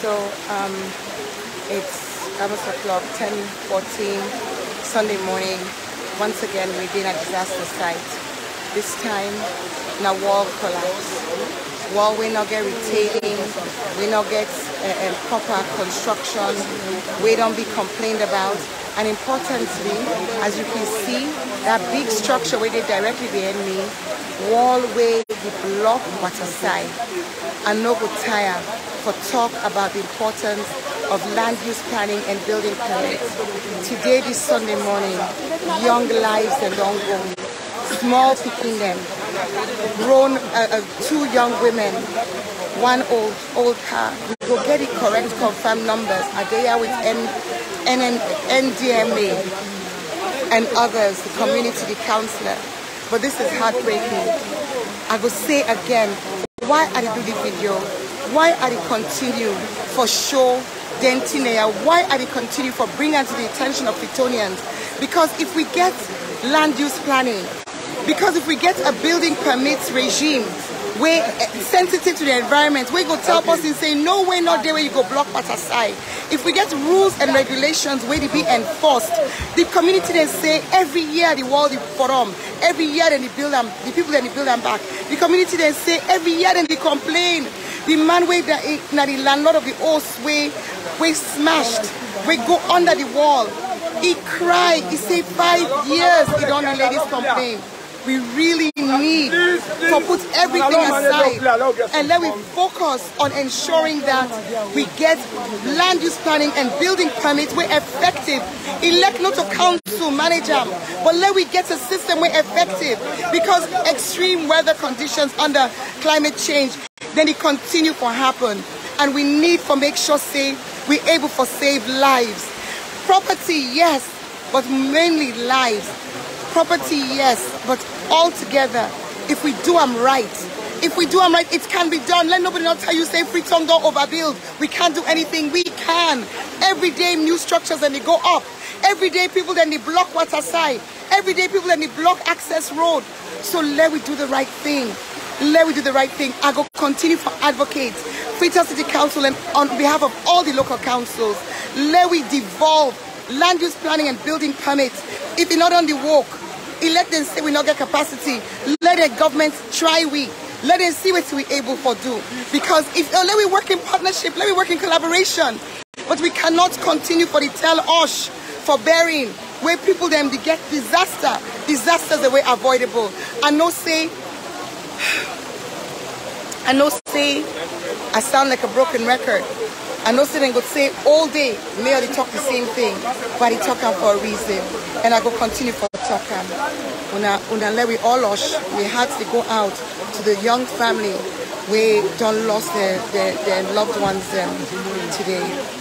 so um, it's almost o'clock, 10 14, Sunday morning. Once again, we've been at disaster site. This time, now wall collapse. Wall we not get retaining, we not get uh, proper construction, we don't be complained about. And importantly, as you can see, that big structure where they directly behind me, wall way block water side and no go tire for talk about the importance of land use planning and building permits. Today, this Sunday morning, young lives and don't. Small picking them. Grown, uh, uh, two young women, one old old car. We go get it correct, confirm numbers. Are with N, NN, NDMA and others, the community, the councillor. But this is heartbreaking. I will say again, why I do the video? Why are they continue for sure Dentinea? Why are they continue for bringing to the attention of Freetonians? Because if we get land use planning, because if we get a building permits regime where eh, sensitive to the environment, we go tell okay. us and say, no way, not there where you go block part aside. If we get rules and regulations where they be enforced, the community they say every year the world the forum, every year then they build them, the people then they build them back. The community then say every year then they complain. The man way the landlord of the house way we smashed, we go under the wall. He cried, he said five years he don't let his complain we really need to put everything aside and let we focus on ensuring that we get land use planning and building permits where effective. Elect not a council manager, but let we get a system where effective because extreme weather conditions under climate change, then it continue to happen. And we need to make sure say we're able to save lives. Property, yes, but mainly lives Property, yes, but altogether, if we do them right, if we do them right, it can be done. Let nobody not tell you, say, Freetown don't overbuild. We can't do anything. We can. Every day, new structures and they go up. Every day, people then they block water side. Every day, people then they block access road. So let we do the right thing. Let we do the right thing. I go continue for advocate. Freetown City Council and on behalf of all the local councils, let we devolve land use planning and building permits. If you're not on the walk, let them say we not get capacity. Let the government try we. Let them see what we able for do. Because if oh, let we work in partnership, let we work in collaboration. But we cannot continue for the tell us for bearing where people they get disaster. Disasters the way avoidable. And no say and know say I sound like a broken record. I know sitting go say all day, may they talk the same thing, but they talk for a reason. And I go continue for talking. When I, when I let we all us, we had to go out to the young family we don't lost their, their, their loved ones um, today.